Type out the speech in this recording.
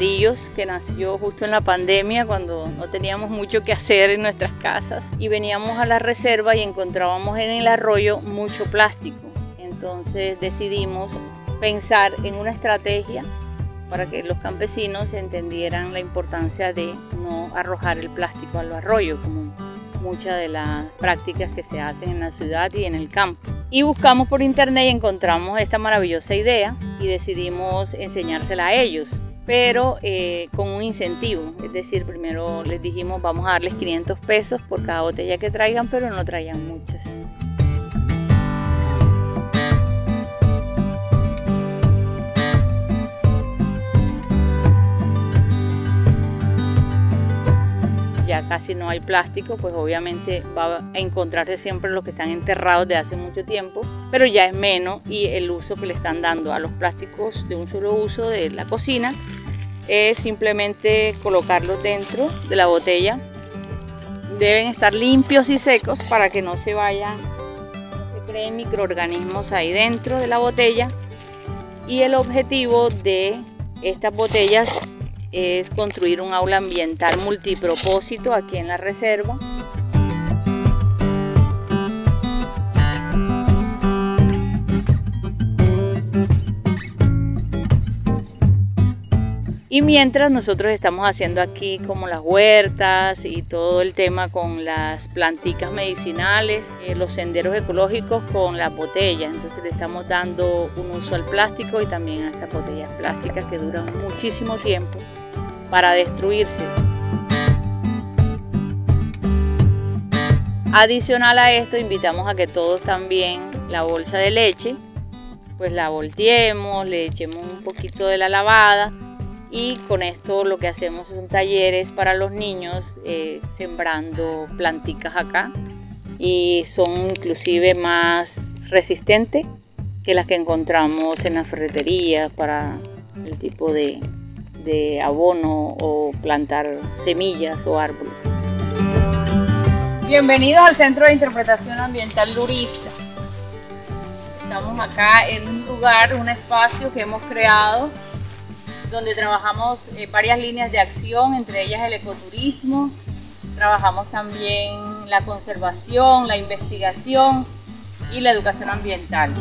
Maravillos, que nació justo en la pandemia cuando no teníamos mucho que hacer en nuestras casas y veníamos a la reserva y encontrábamos en el arroyo mucho plástico. Entonces decidimos pensar en una estrategia para que los campesinos entendieran la importancia de no arrojar el plástico al arroyo, como muchas de las prácticas que se hacen en la ciudad y en el campo. Y buscamos por internet y encontramos esta maravillosa idea y decidimos enseñársela a ellos, pero eh, con un incentivo. Es decir, primero les dijimos vamos a darles 500 pesos por cada botella que traigan, pero no traigan muchas. Casi no hay plástico, pues obviamente va a encontrarse siempre los que están enterrados de hace mucho tiempo, pero ya es menos y el uso que le están dando a los plásticos de un solo uso de la cocina es simplemente colocarlos dentro de la botella. Deben estar limpios y secos para que no se vayan, no se creen microorganismos ahí dentro de la botella. Y el objetivo de estas botellas es construir un aula ambiental multipropósito aquí en la reserva. Y mientras nosotros estamos haciendo aquí como las huertas y todo el tema con las planticas medicinales, eh, los senderos ecológicos con las botellas. Entonces le estamos dando un uso al plástico y también a estas botellas plásticas que duran muchísimo tiempo para destruirse. Adicional a esto, invitamos a que todos también la bolsa de leche, pues la volteemos, le echemos un poquito de la lavada y con esto lo que hacemos son talleres para los niños eh, sembrando planticas acá y son inclusive más resistentes que las que encontramos en la ferretería para el tipo de, de abono o plantar semillas o árboles. Bienvenidos al Centro de Interpretación Ambiental Luriza. Estamos acá en un lugar, un espacio que hemos creado donde trabajamos eh, varias líneas de acción, entre ellas el ecoturismo, trabajamos también la conservación, la investigación y la educación ambiental.